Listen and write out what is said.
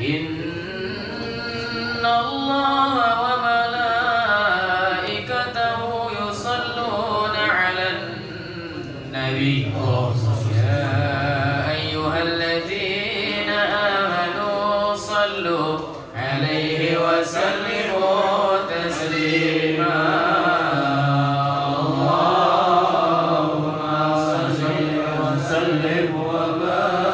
إن الله وملائكته يصلون على النبي. يا أيها الذين آمنوا صلوا عليه وسلموا تسليماً. اللهم صل وسلم وبارك